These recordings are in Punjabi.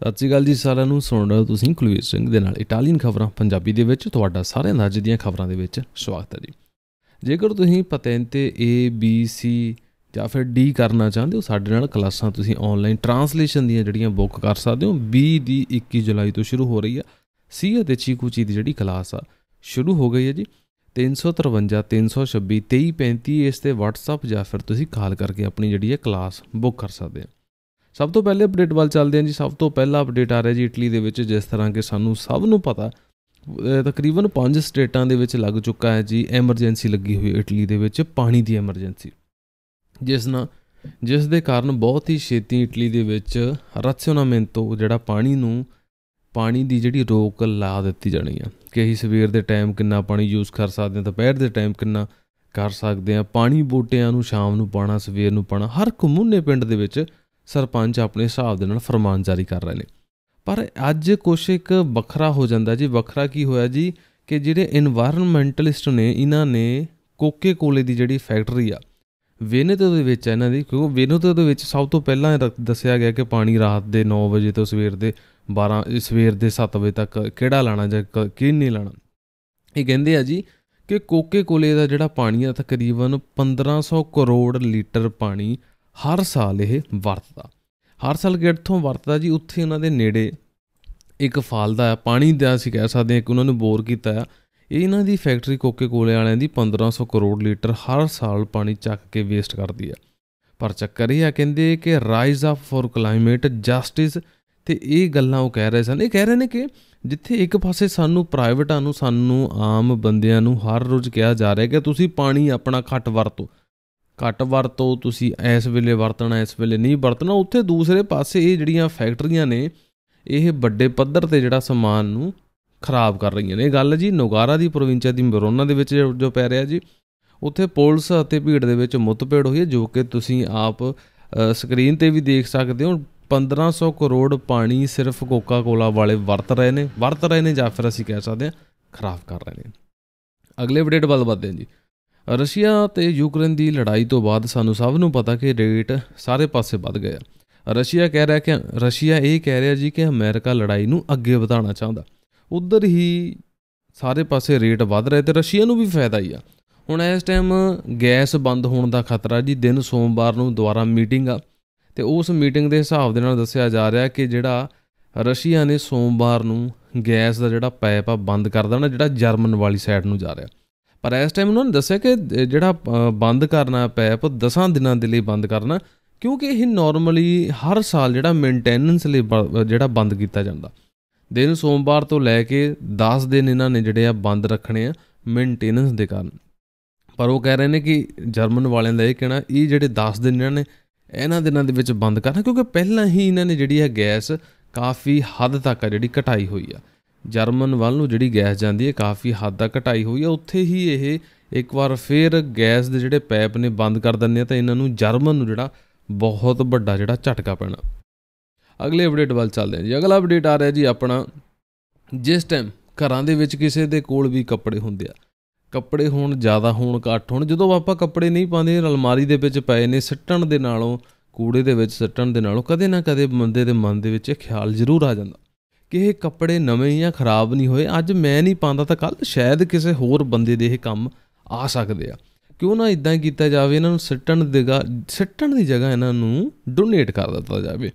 ਸਤਿ ਸ਼੍ਰੀ ਅਕਾਲ ਜੀ, ਸਾਰਿਆਂ ਨੂੰ ਸੁਣ ਰਹੇ ਹੋ ਤੁਸੀਂ ਕੁਲਵੀਰ ਸਿੰਘ ਦੇ ਨਾਲ ਇਟਾਲੀਅਨ ਖਬਰਾਂ ਪੰਜਾਬੀ ਦੇ ਵਿੱਚ। ਤੁਹਾਡਾ ਸਾਰਿਆਂ ਦਾ ਅੱਜ ਦੀਆਂ ਖਬਰਾਂ ਦੇ ਵਿੱਚ ਸਵਾਗਤ ਹੈ ਜੀ। ਜੇਕਰ ਤੁਸੀਂ ਪਤੈਂਤੇ A, B, C ਜਾਂ ਫਿਰ D ਕਰਨਾ ਚਾਹੁੰਦੇ ਹੋ, ਸਾਡੇ ਨਾਲ ਕਲਾਸਾਂ ਤੁਸੀਂ ਆਨਲਾਈਨ ਟਰਾਂਸਲੇਸ਼ਨ ਦੀਆਂ ਜਿਹੜੀਆਂ ਬੁੱਕ ਕਰ ਸਕਦੇ ਹੋ, B ਦੀ 21 ਜੁਲਾਈ ਤੋਂ ਸ਼ੁਰੂ ਹੋ ਰਹੀ ਆ। C ਅਤੇ ਚੀਕੂਚੀ ਦੀ ਜਿਹੜੀ ਕਲਾਸ ਆ, ਸ਼ੁਰੂ ਹੋ ਗਈ ਹੈ ਜੀ। 353 326 2335 ਇਸ ਤੇ WhatsApp ਜਾਂ ਫਿਰ ਤੁਸੀਂ ਕਾਲ ਕਰਕੇ ਆਪਣੀ ਜਿਹੜੀ ਹੈ ਕਲਾਸ ਬੁੱਕ ਕਰ ਸਕਦੇ ਹੋ। ਸਭ ਤੋਂ ਪਹਿਲੇ ਅਪਡੇਟ ਵੱਲ ਚੱਲਦੇ ਹਾਂ ਜੀ। ਸਭ ਤੋਂ ਪਹਿਲਾ ਅਪਡੇਟ ਆ ਰਿਹਾ ਜੀ ਇਟਲੀ ਦੇ ਵਿੱਚ, ਜਿਸ ਤਰ੍ਹਾਂ ਕਿ ਸਾਨੂੰ ਸਭ ਨੂੰ ਪਤਾ ਤਕਰੀਬਨ 5 ਸਟੇਟਾਂ ਦੇ ਵਿੱਚ ਲੱਗ ਚੁੱਕਾ ਹੈ ਜੀ, ਐਮਰਜੈਂਸੀ ਲੱਗੀ ਹੋਈ ਇਟਲੀ ਦੇ ਵਿੱਚ, ਪਾਣੀ ਦੀ ਐਮਰਜੈਂਸੀ। ਜਿਸ ਨਾਲ ਜਿਸ ਦੇ ਕਾਰਨ ਬਹੁਤ ਹੀ ਛੇਤੀ ਇਟਲੀ ਦੇ ਵਿੱਚ ਰੈਸ਼ਨਮੈਂਟੋ ਜਿਹੜਾ ਪਾਣੀ ਨੂੰ, ਪਾਣੀ ਦੀ ਜਿਹੜੀ ਰੋਕ ਲਾ ਦਿੱਤੀ ਜਾਣੀ ਆ। ਕਿ ਅਸੀਂ ਸਵੇਰ ਦੇ ਟਾਈਮ ਕਿੰਨਾ ਪਾਣੀ ਯੂਜ਼ ਕਰ ਸਕਦੇ ਹਾਂ, ਦੁਪਹਿਰ ਦੇ ਟਾਈਮ ਕਿੰਨਾ ਕਰ ਸਕਦੇ ਹਾਂ, ਪਾਣੀ ਬੂਟਿਆਂ ਨੂੰ, ਸ਼ਾਮ ਨੂੰ ਪਾਣਾ ਸਵੇਰ ਨੂੰ ਪਾਣਾ ਹਰ ਕਮੂਨੇ ਪਿੰਡ ਦੇ ਵਿੱਚ ਸਰਪੰਚ ਆਪਣੇ ਹਿਸਾਬ ਦੇ ਨਾਲ ਫਰਮਾਨ ਜਾਰੀ ਕਰ ਰਹੇ ਨੇ। ਪਰ ਅੱਜ ਕੁਛ ਇੱਕ ਵੱਖਰਾ ਹੋ ਜਾਂਦਾ ਜੀ। ਵੱਖਰਾ ਕੀ ਹੋਇਆ ਜੀ? ਕਿ ਜਿਹੜੇ এনवायरमेंटलिस्ट ਨੇ, ਇਹਨਾਂ ਨੇ ਕੋਕੇ ਕੋਲੇ ਦੀ ਜਿਹੜੀ ਫੈਕਟਰੀ ਆ ਵੇਨੇਤੋ ਦੇ ਵਿੱਚ ਇਹਨਾਂ ਦੀ, ਕਿਉਂਕਿ ਵੇਨੇਤੋ ਦੇ ਵਿੱਚ ਸਭ ਤੋਂ ਪਹਿਲਾਂ ਦੱਸਿਆ ਗਿਆ ਕਿ ਪਾਣੀ ਰਾਤ ਦੇ 9 ਵਜੇ ਤੋਂ ਸਵੇਰ ਦੇ 12 ਸਵੇਰ ਦੇ 7 ਵਜੇ ਤੱਕ ਕਿਹੜਾ ਲਾਣਾ ਜਾਂ ਕੀ ਨਹੀਂ ਲਾਣਾ। ਇਹ ਕਹਿੰਦੇ ਆ ਜੀ ਕਿ ਕੋਕੇ ਕੋਲੇ ਦਾ ਜਿਹੜਾ ਪਾਣੀ ਆ ਤਾਂ ਤਕਰੀਬਨ 1500 ਕਰੋੜ ਲੀਟਰ ਪਾਣੀ ਹਰ ਸਾਲ ਇਹ ਵਰਤਦਾ। ਹਰ ਸਾਲ ਕਿੱਥੋਂ ਵਰਤਦਾ ਜੀ, ਉੱਥੇ ਉਹਨਾਂ ਦੇ ਨੇੜੇ ਇੱਕ ਫਾਲਦਾ ਹੈ, ਪਾਣੀ ਦਾ ਅਸੀਂ ਕਹਿ ਸਕਦੇ ਹਾਂ ਕਿ ਉਹਨਾਂ ਨੂੰ ਬੋਰ ਕੀਤਾ ਆ ਇਹ ਇਹਨਾਂ ਦੀ ਫੈਕਟਰੀ ਕੋਕੇ ਕੋਲੇ ਵਾਲਿਆਂ ਦੀ 1500 ਕਰੋੜ ਲੀਟਰ ਹਰ ਸਾਲ ਪਾਣੀ ਚੱਕ ਕੇ ਵੇਸਟ ਕਰਦੀ ਆ ਪਰ ਚੱਕਰ ਇਹ ਆ ਕਹਿੰਦੇ ਕਿ rise up for climate justice ਤੇ ਇਹ ਗੱਲਾਂ ਉਹ ਕਹਿ ਰਹੇ ਸਨ। ਇਹ ਕਹਿ ਰਹੇ ਨੇ ਕਿ ਜਿੱਥੇ ਇੱਕ ਪਾਸੇ ਸਾਨੂੰ ਪ੍ਰਾਈਵੇਟਾਂ ਨੂੰ, ਸਾਨੂੰ ਆਮ ਬੰਦਿਆਂ ਨੂੰ ਹਰ ਰੋਜ਼ ਕਿਹਾ ਜਾ ਰਿਹਾ ਕਿ ਤੁਸੀਂ ਪਾਣੀ ਆਪਣਾ ਘੱਟ ਵਰਤੋ ਘੱਟ ਵਰਤੋ, ਤੁਸੀਂ ਇਸ ਵੇਲੇ ਵਰਤਣਾ, ਇਸ ਵੇਲੇ ਨਹੀਂ ਵਰਤਣਾ, ਉੱਥੇ ਦੂਸਰੇ ਪਾਸੇ ਇਹ ਜਿਹੜੀਆਂ ਫੈਕਟਰੀਆਂ ਨੇ, ਇਹ ਵੱਡੇ ਪੱਧਰ ਤੇ ਜਿਹੜਾ ਸਮਾਨ ਨੂੰ ਖਰਾਬ ਕਰ ਰਹੀਆਂ ਨੇ। ਇਹ ਗੱਲ ਜੀ ਨੋਗਾਰਾ ਦੀ ਪ੍ਰੋਵਿੰਸ ਦੀ ਮਰੋਨਾ ਦੇ ਵਿੱਚ ਜੋ ਪੈ ਰਿਹਾ ਜੀ, ਉੱਥੇ ਪੁਲਿਸ ਅਤੇ ਭੀੜ ਦੇ ਵਿੱਚ ਮੁੱਤਪੇੜ ਹੋਈ ਹੈ, ਜੋ ਕਿ ਤੁਸੀਂ ਆਪ ਸਕਰੀਨ ਤੇ ਵੀ ਦੇਖ ਸਕਦੇ ਹੋ। 1500 ਕਰੋੜ ਪਾਣੀ ਸਿਰਫ ਕੋਕਾ ਕੋਲਾ ਵਾਲੇ ਵਰਤ ਰਹੇ ਨੇ, ਵਰਤ ਰਹੇ ਨੇ ਜਾਂ ਫਿਰ ਅਸੀਂ ਕਹਿ ਸਕਦੇ ਹਾਂ ਖਰਾਬ ਕਰ ਰਹੇ ਨੇ। ਅਗਲੇ ਅਪਡੇਟ ਵੱਲ ਵਧਦੇ ਹਾਂ ਜੀ। ਰਸ਼ੀਆ ਤੇ ਯੂਕਰੇਨ ਦੀ ਲੜਾਈ ਤੋਂ ਬਾਅਦ ਸਾਨੂੰ ਸਭ ਨੂੰ ਪਤਾ ਕਿ ਰੇਟ ਸਾਰੇ ਪਾਸੇ ਵੱਧ ਗਿਆ ਰਸ਼ੀਆ ਕਹਿ ਰਿਹਾ ਕਿ, ਰਸ਼ੀਆ ਇਹ ਕਹਿ ਰਿਹਾ ਜੀ ਕਿ ਅਮਰੀਕਾ ਲੜਾਈ ਨੂੰ ਅੱਗੇ ਵਧਾਉਣਾ ਚਾਹੁੰਦਾ। ਉਧਰ ਹੀ ਸਾਰੇ ਪਾਸੇ ਰੇਟ ਵੱਧ ਰਹੇ ਤੇ ਰਸ਼ੀਆ ਨੂੰ ਵੀ ਫਾਇਦਾ ਹੀ ਆ। ਹੁਣ ਇਸ ਟਾਈਮ ਗੈਸ ਬੰਦ ਹੋਣ ਦਾ ਖਤਰਾ ਜੀ, ਦਿਨ ਸੋਮਵਾਰ ਨੂੰ ਦੁਬਾਰਾ ਮੀਟਿੰਗ ਆ। ਤੇ ਉਸ ਮੀਟਿੰਗ ਦੇ ਹਿਸਾਬ ਦੇ ਨਾਲ ਦੱਸਿਆ ਜਾ ਰਿਹਾ ਕਿ ਜਿਹੜਾ ਰਸ਼ੀਆ ਨੇ ਸੋਮਵਾਰ ਨੂੰ ਗੈਸ ਦਾ ਜਿਹੜਾ ਪਾਈਪ ਆ ਬੰਦ ਕਰ ਦੇਣਾ, ਜਿਹੜਾ ਜਰਮਨ ਵਾਲੀ ਸਾਈਡ ਨੂੰ ਜਾ ਰਿਹਾ। ਪਰ ਇਸ ਟਾਈਮ ਉਹਨਾਂ ਨੇ ਦੱਸਿਆ ਕਿ ਜਿਹੜਾ ਬੰਦ ਕਰਨਾ ਪੈਪ 10 ਦਿਨਾਂ ਦੇ ਲਈ ਬੰਦ ਕਰਨਾ, ਕਿਉਂਕਿ ਇਹ ਨਾਰਮਲੀ ਹਰ ਸਾਲ ਜਿਹੜਾ ਮੇਨਟੇਨੈਂਸ ਲਈ ਜਿਹੜਾ ਬੰਦ ਕੀਤਾ ਜਾਂਦਾ। ਦਿਨ ਸੋਮਵਾਰ ਤੋਂ ਲੈ ਕੇ 10 ਦਿਨ ਇਹਨਾਂ ਨੇ ਜਿਹੜੇ ਆ ਬੰਦ ਰੱਖਣੇ ਆ ਮੇਨਟੇਨੈਂਸ ਦੇ ਕਾਰਨ। ਪਰ ਉਹ ਕਹਿ ਰਹੇ ਨੇ ਕਿ ਜਰਮਨ ਵਾਲਿਆਂ ਦਾ ਇਹ ਕਹਿਣਾ, ਇਹ ਜਿਹੜੇ 10 ਦਿਨ ਇਹਨਾਂ ਨੇ ਇਹਨਾਂ ਦਿਨਾਂ ਦੇ ਵਿੱਚ ਬੰਦ ਕਰਨਾ, ਕਿਉਂਕਿ ਪਹਿਲਾਂ ਹੀ ਇਹਨਾਂ ਨੇ ਜਿਹੜੀ ਆ ਗੈਸ ਕਾਫੀ ਹੱਦ ਤੱਕ ਆ ਜਿਹੜੀ ਘਟਾਈ ਹੋਈ ਆ। ਜਰਮਨ ਵੱਲ ਨੂੰ ਜਿਹੜੀ ਗੈਸ ਜਾਂਦੀ ਹੈ, ਕਾਫੀ ਹੱਦ ਤੱਕ ਘਟਾਈ ਹੋਈ ਹੈ। ਉੱਥੇ ਹੀ ਇਹ ਇੱਕ ਵਾਰ ਫੇਰ ਗੈਸ ਦੇ ਜਿਹੜੇ ਪੈਪ ਨੇ ਬੰਦ ਕਰ ਦਿੰਦੇ ਆ ਤਾਂ ਇਹਨਾਂ ਨੂੰ ਜਰਮਨ ਨੂੰ ਜਿਹੜਾ ਬਹੁਤ ਵੱਡਾ ਜਿਹੜਾ ਝਟਕਾ ਪੈਣਾ। ਅਗਲੇ ਅਪਡੇਟ ਵੱਲ ਚੱਲਦੇ ਹਾਂ ਜੀ। ਅਗਲਾ ਅਪਡੇਟ ਆ ਰਿਹਾ ਜੀ ਆਪਣਾ, ਜਿਸ ਟਾਈਮ ਘਰਾਂ ਦੇ ਵਿੱਚ ਕਿਸੇ ਦੇ ਕੋਲ ਵੀ ਕੱਪੜੇ ਹੁੰਦੇ ਆ, ਕੱਪੜੇ ਹੋਣ ਜ਼ਿਆਦਾ ਹੋਣ ਘੱਟ ਹੋਣ, ਜਦੋਂ ਆਪਾਂ ਕੱਪੜੇ ਨਹੀਂ ਪਾਉਂਦੇ, ਅਲਮਾਰੀ ਦੇ ਵਿੱਚ ਪਏ ਨੇ, ਸਿੱਟਣ ਦੇ ਨਾਲੋਂ, ਕੂੜੇ ਦੇ ਵਿੱਚ ਸਿੱਟਣ ਦੇ ਨਾਲੋਂ ਕਦੇ ਨਾ ਕਦੇ ਬੰਦੇ ਦੇ ਮਨ ਦੇ ਵਿੱਚ ਇਹ ਖਿਆਲ ਜ਼ਰੂਰ ਆ ਜਾਂਦਾ। ਕਿ ਇਹ ਕੱਪੜੇ ਨਵੇਂ ਜਾਂ ਖਰਾਬ ਨਹੀਂ ਹੋਏ, ਅੱਜ ਮੈਂ ਨਹੀਂ ਪਾਉਂਦਾ ਤਾਂ ਕੱਲ ਸ਼ਾਇਦ ਕਿਸੇ ਹੋਰ ਬੰਦੇ ਦੇ ਇਹ ਕੰਮ ਆ ਸਕਦੇ ਆ। ਕਿਉਂ ਨਾ ਇਦਾਂ ਕੀਤਾ ਜਾਵੇ, ਇਹਨਾਂ ਨੂੰ ਸਿੱਟਣ ਦੇਗਾ ਸਿੱਟਣ ਦੀ ਜਗ੍ਹਾ ਇਹਨਾਂ ਨੂੰ ਡੋਨੇਟ ਕਰ ਦਿੱਤਾ ਜਾਵੇ।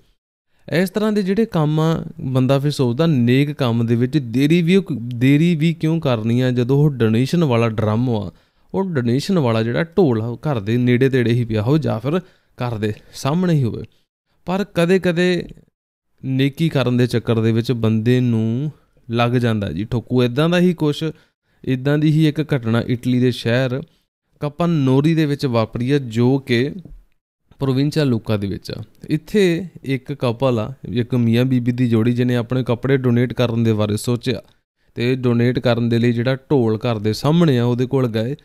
ਇਸ ਤਰ੍ਹਾਂ ਦੇ ਜਿਹੜੇ ਕੰਮ ਆ, ਬੰਦਾ ਫਿਰ ਸੋਚਦਾ, ਨੇਕ ਕੰਮ ਦੇ ਵਿੱਚ ਦੇਰੀ ਵੀ ਦੇਰੀ ਵੀ ਕਿਉਂ ਕਰਨੀ ਆ, ਜਦੋਂ ਉਹ ਡੋਨੇਸ਼ਨ ਵਾਲਾ ਡਰਮ ਆ, ਉਹ ਡੋਨੇਸ਼ਨ ਵਾਲਾ ਜਿਹੜਾ ਢੋਲ ਆ ਘਰ ਦੇ ਨੇੜੇ ਤੇੜੇ ਹੀ ਪਿਆ ਹੋ ਜਾਂ ਫਿਰ ਘਰ ਦੇ ਸਾਹਮਣੇ ਹੀ ਹੋਵੇ। ਪਰ ਕਦੇ-ਕਦੇ ਨੇਕੀ ਕਰਨ ਦੇ ਚੱਕਰ ਦੇ ਵਿੱਚ ਬੰਦੇ ਨੂੰ ਲੱਗ ਜਾਂਦਾ ਜੀ। ਠੋਕੂ ਇਦਾਂ ਦਾ ਹੀ ਕੁਝ ਇਦਾਂ ਦੀ ਹੀ ਇੱਕ ਘਟਨਾ ਇਟਲੀ ਦੇ ਸ਼ਹਿਰ ਕਪਨੋਰੀ ਦੇ ਵਿੱਚ ਵਾਪਰੀ ਹੈ, ਜੋ ਕਿ ਪ੍ਰੋਵਿੰਸ਼ੀਆ ਲੂਕਾ ਦੇ ਵਿੱਚ ਆ। ਇੱਥੇ ਇੱਕ ਕਪਲ ਆ, ਇੱਕ ਮੀਆਂ ਬੀਬੀ ਦੀ ਜੋੜੀ, ਜਿਹਨੇ ਆਪਣੇ ਕੱਪੜੇ ਡੋਨੇਟ ਕਰਨ ਦੇ ਬਾਰੇ ਸੋਚਿਆ ਤੇ ਡੋਨੇਟ ਕਰਨ ਦੇ ਲਈ ਜਿਹੜਾ ਢੋਲ ਘਰ ਦੇ ਸਾਹਮਣੇ ਆ, ਉਹਦੇ ਕੋਲ ਗਏ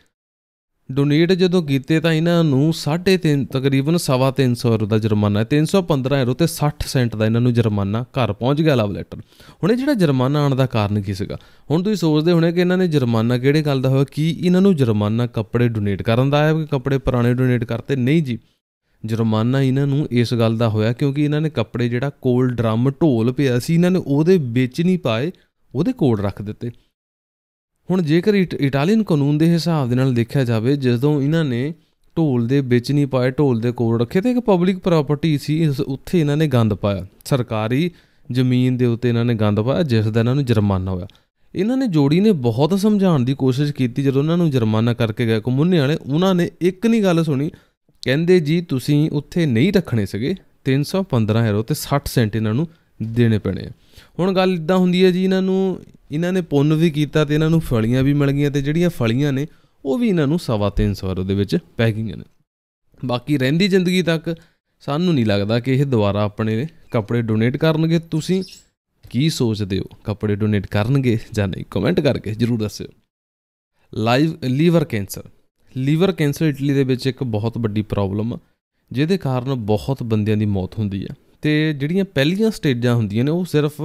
ਡੋਨੇਟ ਜਦੋਂ ਕੀਤੇ ਤਾਂ ਇਹਨਾਂ ਨੂੰ 3.5 ਤਕਰੀਬਨ 350 ਯੂਰੋ ਦਾ ਜੁਰਮਾਨਾ ਹੈ 315 ਯੂਰੋ ਤੇ 60 ਸੈਂਟ ਦਾ ਇਹਨਾਂ ਨੂੰ ਜੁਰਮਾਨਾ ਘਰ ਪਹੁੰਚ ਗਿਆ ਲਵ ਲੈਟਰ ਹੁਣ ਇਹ ਜਿਹੜਾ ਜੁਰਮਾਨਾ ਆਉਣ ਦਾ ਕਾਰਨ ਕੀ ਸੀਗਾ? ਹੁਣ ਤੁਸੀਂ ਸੋਚਦੇ ਹੋਣੇ ਕਿ ਇਹਨਾਂ ਨੇ ਜੁਰਮਾਨਾ ਕਿਹੜੇ ਗੱਲ ਦਾ ਹੋਇਆ, ਕੀ ਇਹਨਾਂ ਨੂੰ ਜੁਰਮਾਨਾ ਕੱਪੜੇ ਡੋਨੇਟ ਕਰਨ ਦਾ ਆਇਆ ਕਿ ਕੱਪੜੇ ਪੁਰਾਣੇ ਡੋਨੇਟ ਕਰਤੇ? ਨਹੀਂ ਜੀ। ਜੁਰਮਾਨਾ ਇਹਨਾਂ ਨੂੰ ਇਸ ਗੱਲ ਦਾ ਹੋਇਆ ਕਿਉਂਕਿ ਇਹਨਾਂ ਨੇ ਕੱਪੜੇ ਜਿਹੜਾ ਕੋਲ ਡਰਮ ਢੋਲ ਪਿਆ ਸੀ, ਇਹਨਾਂ ਨੇ ਉਹਦੇ ਵਿੱਚ ਨਹੀਂ ਪਾਏ, ਉਹਦੇ ਕੋਲ ਰੱਖ ਦਿੱਤੇ। ਹੁਣ ਜੇਕਰ ਇਟਾਲੀਅਨ ਕਾਨੂੰਨ ਦੇ ਹਿਸਾਬ ਦੇ ਨਾਲ ਦੇਖਿਆ ਜਾਵੇ, ਜਦੋਂ ਇਹਨਾਂ ਨੇ ਢੋਲ ਦੇ ਵਿੱਚ ਨਹੀਂ ਪਾਏ, ਢੋਲ ਦੇ ਕੋਲ ਰੱਖੇ, ਤੇ ਇੱਕ ਪਬਲਿਕ ਪ੍ਰਾਪਰਟੀ ਸੀ ਉੱਥੇ ਇਹਨਾਂ ਨੇ ਗੰਦ ਪਾਇਆ। ਸਰਕਾਰੀ ਜ਼ਮੀਨ ਦੇ ਉੱਤੇ ਇਹਨਾਂ ਨੇ ਗੰਦ ਪਾਇਆ, ਜਿਸ ਦਾ ਇਹਨਾਂ ਨੂੰ ਜੁਰਮਾਨਾ ਹੋਇਆ। ਇਹਨਾਂ ਨੇ ਜੋੜੀ ਨੇ ਬਹੁਤ ਸਮਝਾਉਣ ਦੀ ਕੋਸ਼ਿਸ਼ ਕੀਤੀ, ਜਦੋਂ ਉਹਨਾਂ ਨੂੰ ਜੁਰਮਾਨਾ ਕਰਕੇ ਗਏ। ਕਮੁੰਨੇ ਵਾਲੇ, ਉਹਨਾਂ ਨੇ ਇੱਕ ਨਹੀਂ ਗੱਲ ਸੁਣੀ। ਕਹਿੰਦੇ ਜੀ, ਤੁਸੀਂ ਉੱਥੇ ਨਹੀਂ ਰੱਖਣੇ ਸੀਗੇ। 315 ਯੂਰੋ ਤੇ 60 ਸੈਂਟ ਇਹਨਾਂ ਨੂੰ ਦੇਣੇ ਪੈਣੇ ਹੁਣ ਗੱਲ ਇਦਾਂ ਹੁੰਦੀ ਹੈ ਜੀ, ਇਹਨਾਂ ਨੂੰ, ਇਹਨਾਂ ਨੇ ਪੁੰਨ ਵੀ ਕੀਤਾ ਤੇ ਇਹਨਾਂ ਨੂੰ ਫਲੀਆਂ ਵੀ ਮਿਲ ਗਈਆਂ ਤੇ ਜਿਹੜੀਆਂ ਫਲੀਆਂ ਨੇ, ਉਹ ਵੀ ਇਹਨਾਂ ਨੂੰ 350 ਰੁਪਏ ਦੇ ਵਿੱਚ ਪੈ ਗਈਆਂ ਨੇ। ਬਾਕੀ ਰਹਿੰਦੀ ਜ਼ਿੰਦਗੀ ਤੱਕ ਸਾਨੂੰ ਨਹੀਂ ਲੱਗਦਾ ਕਿ ਇਹ ਦੁਬਾਰਾ ਆਪਣੇ ਕੱਪੜੇ ਡੋਨੇਟ ਕਰਨਗੇ। ਤੁਸੀਂ ਕੀ ਸੋਚਦੇ ਹੋ? ਕੱਪੜੇ ਡੋਨੇਟ ਕਰਨਗੇ ਜਾਂ ਨਹੀਂ? ਕਮੈਂਟ ਕਰਕੇ ਜਰੂਰ ਦੱਸਿਓ। Live liver cancer liver cancer Italy ਦੇ ਵਿੱਚ ਇੱਕ ਬਹੁਤ ਵੱਡੀ ਪ੍ਰੋਬਲਮ ਆ, ਜਿਹਦੇ ਕਾਰਨ ਬਹੁਤ ਬੰਦਿਆਂ ਦੀ ਮੌਤ ਹੁੰਦੀ ਹੈ ਤੇ ਜਿਹੜੀਆਂ ਪਹਿਲੀਆਂ ਸਟੇਜਾਂ ਹੁੰਦੀਆਂ ਨੇ, ਉਹ ਸਿਰਫ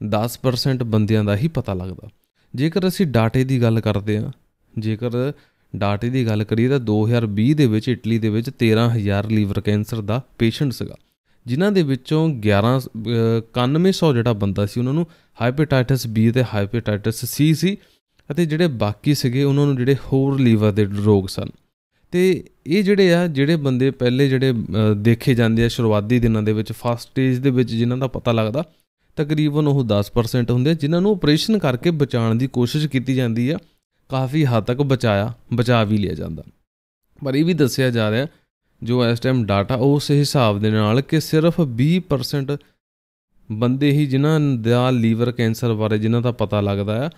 10% ਬੰਦਿਆਂ ਦਾ ਹੀ ਪਤਾ ਲੱਗਦਾ। ਜੇਕਰ ਅਸੀਂ ਡਾਟੇ ਦੀ ਗੱਲ ਕਰਦੇ ਹਾਂ, ਜੇਕਰ ਡਾਟੇ ਦੀ ਗੱਲ ਕਰੀਏ ਤਾਂ 2020 ਦੇ ਵਿੱਚ, ਇਟਲੀ ਦੇ ਵਿੱਚ 13000 ਲੀਵਰ ਕੈਂਸਰ ਦਾ ਪੇਸ਼ੈਂਟ ਸੀਗਾ, ਜਿਨ੍ਹਾਂ ਦੇ ਵਿੱਚੋਂ 11 9100 ਜਿਹੜਾ ਬੰਦਾ ਸੀ, ਉਹਨਾਂ ਨੂੰ ਹਾਈਪੇਟਾਈਟਸ ਬੀ ਤੇ ਹਾਈਪੇਟਾਈਟਸ ਸੀ ਸੀ, ਅਤੇ ਜਿਹੜੇ ਬਾਕੀ ਸੀਗੇ, ਉਹਨਾਂ ਨੂੰ ਜਿਹੜੇ ਹੋਰ ਲੀਵਰ ਦੇ ਰੋਗ ਸਨ। ਤੇ ਇਹ ਜਿਹੜੇ ਆ, ਜਿਹੜੇ ਬੰਦੇ ਪਹਿਲੇ ਜਿਹੜੇ ਦੇਖੇ ਜਾਂਦੇ ਆ ਸ਼ੁਰੂਆਤੀ ਦਿਨਾਂ ਦੇ ਵਿੱਚ ਫਸਟ ਸਟੇਜ ਦੇ ਵਿੱਚ ਜਿਨ੍ਹਾਂ ਦਾ ਪਤਾ ਲੱਗਦਾ, ਤਕਰੀਬਨ ਉਹ 10% ਹੁੰਦੇ ਆ, ਜਿਨ੍ਹਾਂ ਨੂੰ ਆਪਰੇਸ਼ਨ ਕਰਕੇ ਬਚਾਉਣ ਦੀ ਕੋਸ਼ਿਸ਼ ਕੀਤੀ ਜਾਂਦੀ ਆ, ਕਾਫੀ ਹੱਦ ਤੱਕ ਬਚਾਇਆ, ਬਚਾ ਵੀ ਲਿਆ ਜਾਂਦਾ। ਪਰ ਇਹ ਵੀ ਦੱਸਿਆ ਜਾ ਰਿਹਾ, ਜੋ ਇਸ ਟਾਈਮ ਡਾਟਾ ਉਸ ਹਿਸਾਬ ਦੇ ਨਾਲ ਕਿ ਸਿਰਫ 20% ਬੰਦੇ ਹੀ ਜਿਨ੍ਹਾਂ ਦਾ ਲੀਵਰ ਕੈਂਸਰ ਬਾਰੇ ਜਿਨ੍ਹਾਂ ਦਾ ਪਤਾ ਲੱਗਦਾ ਆ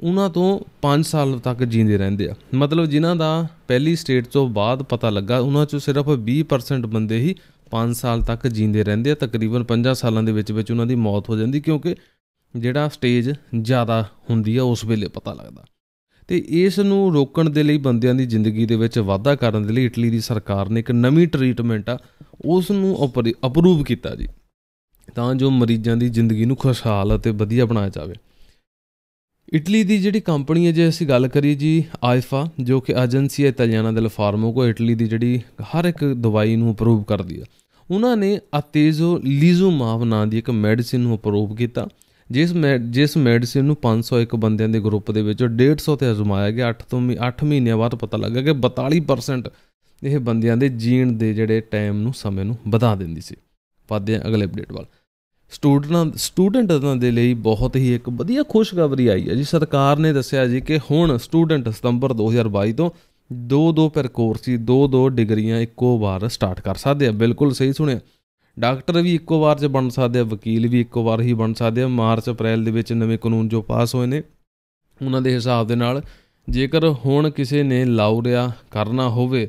ਉਹਨਾਂ ਤੋਂ 5 ਸਾਲ ਤੱਕ ਜੀਂਦੇ ਰਹਿੰਦੇ ਆ। ਮਤਲਬ ਜਿਨ੍ਹਾਂ ਦਾ ਪਹਿਲੀ ਸਟੇਟ ਤੋਂ ਬਾਅਦ ਪਤਾ ਲੱਗਾ, ਉਹਨਾਂ ਚੋਂ ਸਿਰਫ 20% ਬੰਦੇ ਹੀ 5 ਸਾਲ ਤੱਕ ਜੀਂਦੇ ਰਹਿੰਦੇ ਆ। ਤਕਰੀਬਨ 5 ਸਾਲਾਂ ਦੇ ਵਿੱਚ ਵਿੱਚ ਉਹਨਾਂ ਦੀ ਮੌਤ ਹੋ ਜਾਂਦੀ, ਕਿਉਂਕਿ ਜਿਹੜਾ ਸਟੇਜ ਜ਼ਿਆਦਾ ਹੁੰਦੀ ਆ, ਉਸ ਵੇਲੇ ਪਤਾ ਲੱਗਦਾ। ਤੇ ਇਸ ਨੂੰ ਰੋਕਣ ਦੇ ਲਈ, ਬੰਦਿਆਂ ਦੀ ਜ਼ਿੰਦਗੀ ਦੇ ਵਿੱਚ ਵਾਧਾ ਕਰਨ ਦੇ ਲਈ ਇਟਲੀ ਦੀ ਸਰਕਾਰ ਨੇ ਇੱਕ ਨਵੀਂ ਟ੍ਰੀਟਮੈਂਟ ਆ, ਉਸ ਨੂੰ ਅਪਰੂਵ ਕੀਤਾ ਜੀ। ਤਾਂ ਜੋ ਮਰੀਜ਼ਾਂ ਦੀ ਜ਼ਿੰਦਗੀ ਨੂੰ ਖੁਸ਼ਹਾਲ ਅਤੇ ਵਧੀਆ ਬਣਾਇਆ ਜਾਵੇ। ਇਟਲੀ ਦੀ ਜਿਹੜੀ ਕੰਪਨੀ ਹੈ, ਜੇ ਅਸੀਂ ਗੱਲ ਕਰੀਏ ਜੀ ਆਇਫਾ, ਜੋ ਕਿ ਏਜੰਸੀ ਹੈ ਇਟਾਲੀਆਨਾ ਦੇ ਫਾਰਮੋ ਕੋ ਇਟਲੀ ਦੀ ਜਿਹੜੀ ਹਰ ਇੱਕ ਦਵਾਈ ਨੂੰ ਅਪਰੂਵ ਕਰਦੀ ਹੈ ਉਹਨਾਂ ਨੇ ਅਤੇਜ਼ੋ ਲੀਜ਼ੂਮਾਵ ਨਾਂ ਦੀ ਇੱਕ ਮੈਡੀਸਿਨ ਨੂੰ ਅਪਰੂਵ ਕੀਤਾ। ਜਿਸ ਜਿਸ ਮੈਡੀਸਿਨ ਨੂੰ 501 ਬੰਦਿਆਂ ਦੇ ਗਰੁੱਪ ਦੇ ਵਿੱਚ 150 ਤੇ ਅਜ਼ਮਾਇਆ ਗਿਆ। 8 ਤੋਂ 8 ਮਹੀਨਿਆਂ ਬਾਅਦ ਪਤਾ ਲੱਗਾ ਕਿ 42% ਇਹ ਬੰਦਿਆਂ ਦੇ ਜੀਣ ਦੇ ਜਿਹੜੇ ਟਾਈਮ ਨੂੰ, ਸਮੇਂ ਨੂੰ ਵਧਾ ਦਿੰਦੀ ਸੀ। ਪਾਦੇ ਅਗਲੇ ਅਪਡੇਟ ਵੱਲ। ਸਟੂਡੈਂਟਾਂ ਸਟੂਡੈਂਟਾਂ ਦੇ ਲਈ ਬਹੁਤ ਹੀ ਇੱਕ ਵਧੀਆ ਖੁਸ਼ਖਬਰੀ ਆਈ ਹੈ ਜੀ। ਸਰਕਾਰ ਨੇ ਦੱਸਿਆ ਜੀ ਕਿ ਹੁਣ ਸਟੂਡੈਂਟ ਸਤੰਬਰ 2022 ਤੋਂ ਦੋ ਦੋ ਪਰ ਕੋਰਸ ਸੀ ਦੋ ਦੋ ਡਿਗਰੀਆਂ ਇੱਕੋ ਵਾਰ ਸਟਾਰਟ ਕਰ ਸਕਦੇ ਆ। ਬਿਲਕੁਲ ਸਹੀ ਸੁਣਿਆ। ਡਾਕਟਰ ਵੀ ਇੱਕੋ ਵਾਰ 'ਚ ਬਣ ਸਕਦੇ ਆ, ਵਕੀਲ ਵੀ ਇੱਕੋ ਵਾਰ ਹੀ ਬਣ ਸਕਦੇ ਆ। ਮਾਰਚ, ਅਪ੍ਰੈਲ ਦੇ ਵਿੱਚ ਨਵੇਂ ਕਾਨੂੰਨ ਜੋ ਪਾਸ ਹੋਏ ਨੇ, ਉਹਨਾਂ ਦੇ ਹਿਸਾਬ ਦੇ ਨਾਲ ਜੇਕਰ ਹੁਣ ਕਿਸੇ ਨੇ ਲਾਉਰਿਆ ਕਰਨਾ ਹੋਵੇ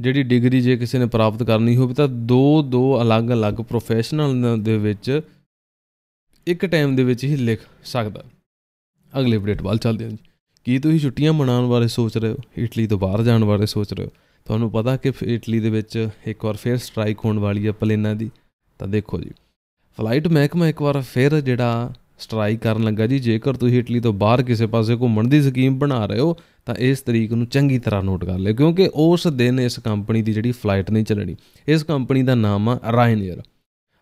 ਜਿਹੜੀ ਡਿਗਰੀ ਜੇ ਕਿਸੇ ਨੇ ਪ੍ਰਾਪਤ ਕਰਨੀ ਹੋਵੇ ਤਾਂ ਦੋ ਦੋ ਅਲੱਗ-ਅਲੱਗ ਪ੍ਰੋਫੈਸ਼ਨਲ ਦੇ ਵਿੱਚ ਇੱਕ ਟਾਈਮ ਦੇ ਵਿੱਚ ਹੀ ਲਿਖ ਸਕਦਾ। ਅਗਲੇ ਅਪਡੇਟ ਵੱਲ ਚੱਲਦੇ ਹਾਂ ਜੀ। ਕੀ ਤੁਸੀਂ ਛੁੱਟੀਆਂ ਮਨਾਉਣ ਬਾਰੇ ਸੋਚ ਰਹੇ ਹੋ? ਇਟਲੀ ਤੋਂ ਬਾਹਰ ਜਾਣ ਬਾਰੇ ਸੋਚ ਰਹੇ ਹੋ? ਤੁਹਾਨੂੰ ਪਤਾ ਕਿ ਇਟਲੀ ਦੇ ਵਿੱਚ ਇੱਕ ਵਾਰ ਫੇਰ ਸਟ੍ਰਾਈਕ ਹੋਣ ਵਾਲੀ ਹੈ ਪਲੇਨਾਂ ਦੀ। ਤਾਂ ਦੇਖੋ ਜੀ। ਫਲਾਈਟ ਮਹਿਕਮਾ ਇੱਕ ਵਾਰ ਫੇਰ ਜਿਹੜਾ ਸਟ੍ਰਾਈਕ ਕਰਨ ਲੱਗਾ ਜੀ। ਜੇਕਰ ਤੁਸੀਂ ਇਟਲੀ ਤੋਂ ਬਾਹਰ ਕਿਸੇ ਪਾਸੇ ਘੁੰਮਣ ਦੀ ਸਕੀਮ ਬਣਾ ਰਹੇ ਹੋ, ਤਾਂ ਇਸ ਤਰੀਕ ਨੂੰ ਚੰਗੀ ਤਰ੍ਹਾਂ ਨੋਟ ਕਰ ਲਿਓ, ਕਿਉਂਕਿ ਉਸ ਦਿਨ ਇਸ ਕੰਪਨੀ ਦੀ ਜਿਹੜੀ ਫਲਾਈਟ ਨਹੀਂ ਚੱਲਣੀ, ਇਸ ਕੰਪਨੀ ਦਾ ਨਾਮ ਆ ਰਾਇਨਏਅਰ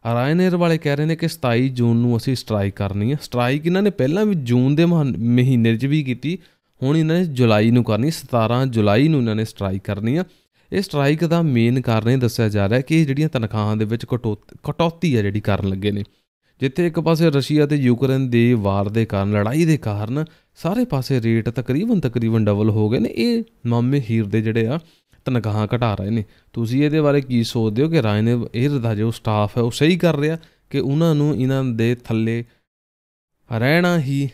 ਰਾਇਨਏਅਰ ਵਾਲੇ ਕਹਿ ਰਹੇ ਨੇ ਕਿ 27 ਜੂਨ ਨੂੰ ਅਸੀਂ ਸਟ੍ਰਾਈਕ ਕਰਨੀ ਹੈ ਸਟ੍ਰਾਈਕ ਇਹਨਾਂ ਨੇ ਪਹਿਲਾਂ ਵੀ ਜੂਨ ਦੇ ਮਹੀਨੇ 'ਚ ਵੀ ਕੀਤੀ, ਹੁਣ ਇਹਨਾਂ ਨੇ ਜੁਲਾਈ ਨੂੰ ਕਰਨੀ 17 ਜੁਲਾਈ ਨੂੰ ਇਹਨਾਂ ਨੇ ਸਟ੍ਰਾਈਕ ਕਰਨੀ ਆ। ਇਹ ਸਟ੍ਰਾਈਕ ਦਾ ਮੇਨ ਕਾਰਨ ਇਹ ਦੱਸਿਆ ਜਾ ਰਿਹਾ ਕਿ ਜਿਹੜੀਆਂ ਤਨਖਾਹਾਂ ਦੇ ਵਿੱਚ ਕਟੌਤੀ ਹੈ ਜਿਹੜੀ ਕਰਨ ਲੱਗੇ ਨੇ। ਜਿੱਥੇ ਇੱਕ ਪਾਸੇ ਰਸ਼ੀਆ ਤੇ ਯੂਕਰੇਨ ਦੇ ਵਾਰ ਦੇ ਕਾਰਨ, ਲੜਾਈ ਦੇ ਕਾਰਨ ਸਾਰੇ ਪਾਸੇ ਰੇਟ ਤਕਰੀਬਨ ਤਕਰੀਬਨ ਡਬਲ ਹੋ ਗਏ ਨੇ, ਇਹ ਮਾਮੇ ਹੀਰ ਦੇ ਜਿਹੜੇ ਆ, ਤਨਖਾਹਾਂ ਘਟਾ ਰਹੇ ਨੇ। ਤੁਸੀਂ ਇਹਦੇ ਬਾਰੇ ਕੀ ਸੋਚਦੇ ਹੋ ਕਿ ਰਾਏ ਨੇ ਦਾ ਜੋ ਸਟਾਫ ਹੈ ਉਹ ਸਹੀ ਕਰ ਰਿਹਾ ਕਿ ਉਹਨਾਂ ਨੂੰ ਇਹਨਾਂ ਦੇ ਥੱਲੇ ਰਹਿਣਾ ਹੀ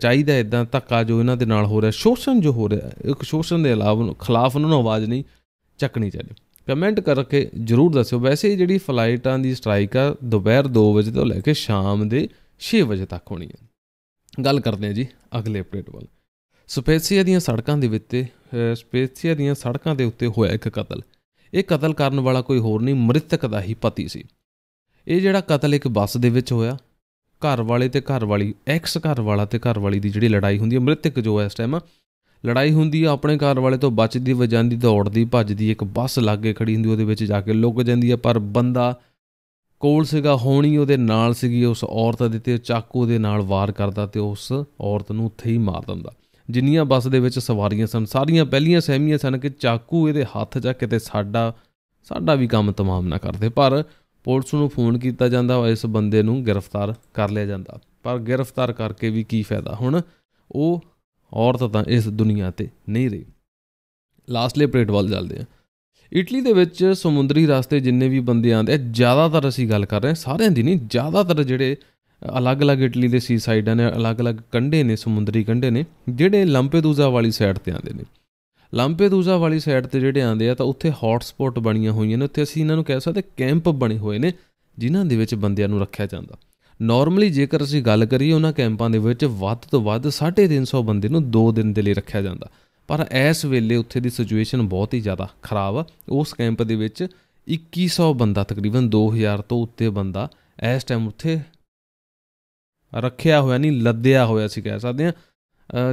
ਚਾਹੀਦਾ ਇਦਾਂ ਧੱਕਾ ਜੋ ਇਹਨਾਂ ਦੇ ਨਾਲ ਹੋ ਰਿਹਾ, ਸ਼ੋਸ਼ਣ ਜੋ ਹੋ ਰਿਹਾ, ਇੱਕ ਸ਼ੋਸ਼ਣ ਦੇ ਇਲਾਵਾ ਖਿਲਾਫ ਉਹਨਾਂ ਨੂੰ ਆਵਾਜ਼ ਨਹੀਂ ਚੱਕਣੀ ਚਾਹੀਦੀ। ਕਮੈਂਟ ਕਰਕੇ ਜਰੂਰ ਦੱਸਿਓ। ਵੈਸੇ ਜਿਹੜੀ ਫਲਾਈਟਾਂ ਦੀ ਸਟ੍ਰਾਈਕ ਆ, ਦੁਪਹਿਰ 2 ਵਜੇ ਤੋਂ ਲੈ ਕੇ ਸ਼ਾਮ ਦੇ 6 ਵਜੇ ਤੱਕ ਹੋਣੀ ਹੈ ਗੱਲ ਕਰਦੇ ਹਾਂ ਜੀ ਅਗਲੇ ਅਪਡੇਟ ਵੱਲ। ਸਪੇਸੀਆ ਦੀਆਂ ਸੜਕਾਂ ਦੇ ਵਿੱਚ ਸਪੇਸੀਆ ਦੀਆਂ ਸੜਕਾਂ ਦੇ ਉੱਤੇ ਹੋਇਆ ਇੱਕ ਕਤਲ। ਇਹ ਕਤਲ ਕਰਨ ਵਾਲਾ ਕੋਈ ਹੋਰ ਨਹੀਂ, ਮ੍ਰਿਤਕ ਦਾ ਹੀ ਪਤੀ ਸੀ। ਇਹ ਜਿਹੜਾ ਕਤਲ ਇੱਕ ਬੱਸ ਦੇ ਵਿੱਚ ਹੋਇਆ, ਘਰ ਵਾਲੇ ਤੇ ਘਰ ਵਾਲੀ ਐਕਸ ਘਰ ਵਾਲਾ ਤੇ ਘਰ ਵਾਲੀ ਦੀ ਜਿਹੜੀ ਲੜਾਈ ਹੁੰਦੀ ਹੈ ਮ੍ਰਿਤਕ ਜੋ ਹੈ ਇਸ ਟਾਈਮ ਲੜਾਈ ਹੁੰਦੀ ਆ, ਆਪਣੇ ਘਰ ਵਾਲੇ ਤੋਂ ਬਚਦੀ, ਵਜਾਂਦੀ, ਦੌੜਦੀ, ਭੱਜਦੀ, ਇੱਕ ਬੱਸ ਲਾਗੇ ਖੜੀ ਹੁੰਦੀ, ਉਹਦੇ ਵਿੱਚ ਜਾ ਕੇ ਲੁੱਕ ਜਾਂਦੀ ਆ, ਪਰ ਬੰਦਾ ਕੋਲ ਸੀਗਾ, ਹੋਣੀ ਉਹਦੇ ਨਾਲ ਸੀਗੀ, ਉਸ ਔਰਤ ਦੇ ਤੇ ਚਾਕੂ ਦੇ ਨਾਲ ਵਾਰ ਕਰਦਾ ਤੇ ਉਸ ਔਰਤ ਨੂੰ ਉੱਥੇ ਹੀ ਮਾਰ ਦਿੰਦਾ। ਜਿੰਨੀਆਂ ਬੱਸ ਦੇ ਵਿੱਚ ਸਵਾਰੀਆਂ ਸਨ, ਸਾਰੀਆਂ ਪਹਿਲੀਆਂ ਸਹਿਮੀਆਂ ਸਨ ਕਿ ਚਾਕੂ ਇਹਦੇ ਹੱਥ 'ਚ ਕਿਤੇ ਸਾਡਾ ਸਾਡਾ ਵੀ ਕੰਮ ਤਮਾਮ ਨਾ ਕਰਦੇ ਪਰ ਪੁਲਿਸ ਨੂੰ ਫੋਨ ਕੀਤਾ ਜਾਂਦਾ, ਇਸ ਬੰਦੇ ਨੂੰ ਗ੍ਰਿਫਤਾਰ ਕਰ ਲਿਆ ਜਾਂਦਾ। ਪਰ ਗ੍ਰਿਫਤਾਰ ਕਰਕੇ ਵੀ ਕੀ ਫਾਇਦਾ? ਹੁਣ ਉਹ ਔਰਤ ਤਾਂ ਇਸ ਦੁਨੀਆ ਤੇ ਨਹੀਂ ਰਹੀ। ਲਾਸਟਲੀ ਅਪਡੇਟ ਵੱਲ ਚੱਲਦੇ ਆ ਇਟਲੀ ਦੇ ਵਿੱਚ ਸਮੁੰਦਰੀ ਰਸਤੇ ਜਿੰਨੇ ਵੀ ਬੰਦੇ ਆਉਂਦੇ ਆ, ਜ਼ਿਆਦਾਤਰ ਅਸੀਂ ਗੱਲ ਕਰ ਰਹੇ ਹਾਂ, ਸਾਰਿਆਂ ਦੀ ਨਹੀਂ, ਜ਼ਿਆਦਾਤਰ ਜਿਹੜੇ ਅਲੱਗ-ਅਲੱਗ ਇਟਲੀ ਦੇ ਸੀ ਸਾਈਡਾਂ ਨੇ, ਅਲੱਗ-ਅਲੱਗ ਕੰਢੇ ਨੇ, ਸਮੁੰਦਰੀ ਕੰਢੇ ਨੇ, ਜਿਹੜੇ ਲੰਪੇਦੂਜ਼ਾ ਵਾਲੀ ਸਾਈਡ ਤੇ ਆਉਂਦੇ ਨੇ। ਲੰਪੇਦੂਜ਼ਾ ਵਾਲੀ ਸਾਈਡ ਤੇ ਜਿਹੜੇ ਆਉਂਦੇ ਆ, ਤਾਂ ਉੱਥੇ ਹੌਟ ਬਣੀਆਂ ਹੋਈਆਂ ਨੇ, ਉੱਥੇ ਅਸੀਂ ਇਹਨਾਂ ਨੂੰ ਕਹਿ ਸਕਦੇ ਕੈਂਪ ਬਣੇ ਹੋਏ ਨੇ, ਜਿਨ੍ਹਾਂ ਦੇ ਵਿੱਚ ਬੰਦਿਆਂ ਨੂੰ ਰੱਖਿਆ ਜਾਂਦਾ। ਨਾਰਮਲੀ ਜੇਕਰ ਅਸੀਂ ਗੱਲ ਕਰੀਏ ਉਹਨਾਂ ਕੈਂਪਾਂ ਦੇ ਵਿੱਚ, ਵੱਧ ਤੋਂ ਵੱਧ 350 ਬੰਦੇ ਨੂੰ 2 ਦਿਨ ਦੇ ਲਈ ਰੱਖਿਆ ਜਾਂਦਾ। ਪਰ ਇਸ ਵੇਲੇ ਉੱਥੇ ਦੀ ਸਿਚੁਏਸ਼ਨ ਬਹੁਤ ਹੀ ਜ਼ਿਆਦਾ ਖਰਾਬ ਆ। ਉਸ ਕੈਂਪ ਦੇ ਵਿੱਚ 2100 ਬੰਦਾ, ਤਕਰੀਬਨ 2000 ਤੋਂ ਉੱਤੇ ਬੰਦਾ ਇਸ ਟਾਈਮ ਉੱਥੇ ਰੱਖਿਆ ਹੋਇਆ ਨਹੀਂ, ਲੱਦਿਆ ਹੋਇਆ ਸੀ ਕਹਿ ਸਕਦੇ ਆ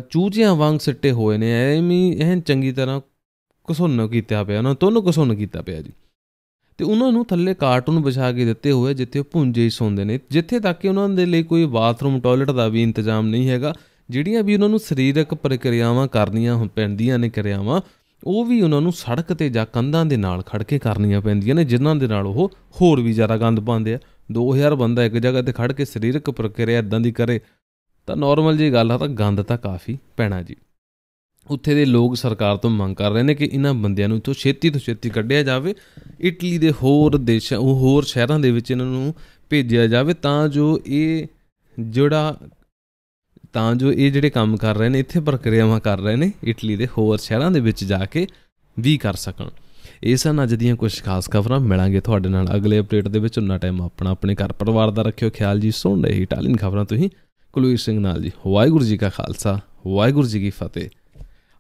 ਚੂਚਿਆਂ ਵਾਂਗ ਸਿੱਟੇ ਹੋਏ ਨੇ। ਐਵੇਂ ਇਹ ਚੰਗੀ ਤਰ੍ਹਾਂ ਕਸੁੰਨ ਕੀਤਾ ਪਿਆ, ਉਹਨਾਂ ਤੋਂ ਕਸੁੰਨ ਕੀਤਾ ਪਿਆ ਜੀ। ਤੇ ਉਹਨਾਂ ਨੂੰ ਥੱਲੇ ਕਾਰਟੂਨ ਵਿਛਾ ਕੇ ਦਿੱਤੇ ਹੋਏ ਜਿੱਥੇ ਉਹ ਭੁੰਜੇ ਹੀ ਸੌਂਦੇ ਨੇ। ਜਿੱਥੇ ਤੱਕ ਕਿ ਉਹਨਾਂ ਦੇ ਲਈ ਕੋਈ ਬਾਥਰੂਮ, ਟਾਇਲਟ ਦਾ ਵੀ ਇੰਤਜ਼ਾਮ ਨਹੀਂ ਹੈਗਾ, ਜਿਹੜੀਆਂ ਵੀ ਉਹਨਾਂ ਨੂੰ ਸਰੀਰਕ ਪ੍ਰਕਿਰਿਆਵਾਂ ਕਰਨੀਆਂ ਪੈਂਦੀਆਂ ਨੇ ਕਿਰਿਆਵਾਂ, ਉਹ ਵੀ ਉਹਨਾਂ ਨੂੰ ਸੜਕ ਤੇ ਜਾਂ ਕੰਧਾਂ ਦੇ ਨਾਲ ਖੜ ਕੇ ਕਰਨੀਆਂ ਪੈਂਦੀਆਂ ਨੇ, ਜਿਨ੍ਹਾਂ ਦੇ ਨਾਲ ਉਹ ਹੋਰ ਵੀ ਜ਼ਿਆਦਾ ਗੰਦ ਪਾਉਂਦੇ ਆ। 2000 ਬੰਦਾ ਇੱਕ ਜਗ੍ਹਾ ਤੇ ਖੜ ਕੇ ਸਰੀਰਕ ਪ੍ਰਕਿਰਿਆ ਇਦਾਂ ਦੀ ਕਰੇ, ਤਾਂ ਨਾਰਮਲ ਜੀ ਗੱਲ ਆ, ਤਾਂ ਗੰਦ ਤਾਂ ਕਾਫੀ ਪੈਣਾ ਜੀ। ਉੱਥੇ ਦੇ ਲੋਕ ਸਰਕਾਰ ਤੋਂ ਮੰਗ ਕਰ ਰਹੇ ਨੇ ਕਿ ਇਹਨਾਂ ਬੰਦਿਆਂ ਨੂੰ ਇਥੋਂ ਛੇਤੀ ਤੋਂ ਛੇਤੀ ਕੱਢਿਆ ਜਾਵੇ। ਇਟਲੀ ਦੇ ਹੋਰ ਦੇਸ਼ਾਂ, ਉਹ ਹੋਰ ਸ਼ਹਿਰਾਂ ਦੇ ਵਿੱਚ ਇਹਨਾਂ ਨੂੰ ਭੇਜਿਆ ਜਾਵੇ ਤਾਂ ਜੋ ਇਹ ਜਿਹੜਾ, ਤਾਂ ਜੋ ਇਹ ਜਿਹੜੇ ਕੰਮ ਕਰ ਰਹੇ ਨੇ, ਇੱਥੇ ਪ੍ਰਕਿਰਿਆਵਾਂ ਕਰ ਰਹੇ ਨੇ, ਇਟਲੀ ਦੇ ਹੋਰ ਸ਼ਹਿਰਾਂ ਦੇ ਵਿੱਚ ਜਾ ਕੇ ਵੀ ਕਰ ਸਕਣ। ਇਹ ਸਨ ਅੱਜ ਦੀਆਂ ਕੁਝ ਖਾਸ ਖਬਰਾਂ। ਮਿਲਾਂਗੇ ਤੁਹਾਡੇ ਨਾਲ ਅਗਲੇ ਅਪਡੇਟ ਦੇ ਵਿੱਚ। ਉਹਨਾਂ ਟਾਈਮ ਆਪਣਾ ਆਪਣੇ ਘਰ ਪਰਿਵਾਰ ਦਾ ਰੱਖਿਓ। ਖਿਆਲ ਜੀ ਸੁਣ ਰਹੇ ਇਟਾਲੀਅਨ ਖਬਰਾਂ ਤੁਸੀਂ ਕੁਲਵੀਰ ਸਿੰਘ ਨਾਲ ਜੀ। ਵਾਹਿਗੁਰੂ ਜੀ ਕਾ ਖਾਲਸਾ। ਵਾਹਿਗੁਰੂ ਜੀ ਕੀ ਫਤਿਹ।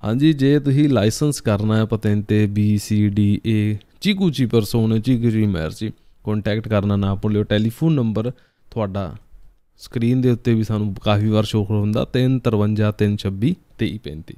ਹਾਂਜੀ, ਜੇ ਤੁਸੀਂ ਲਾਇਸੈਂਸ ਕਰਨਾ ਹੈ ਪਤੈਂਤੇ ਬੀ ਸੀ ਡੀ ਏ ਚੀਕੂ ਚੀ ਪਰਸੋਨ ਚੀਕੂ ਜੀ ਮੈਰਜੀ ਕੰਟੈਕਟ ਕਰਨਾ ਨਾ ਭੁੱਲਿਓ। ਟੈਲੀਫੋਨ ਨੰਬਰ ਤੁਹਾਡਾ ਸਕਰੀਨ ਦੇ ਉੱਤੇ ਵੀ ਸਾਨੂੰ ਕਾਫੀ ਵਾਰ ਸ਼ੋਅ ਹੁੰਦਾ 353 326 2335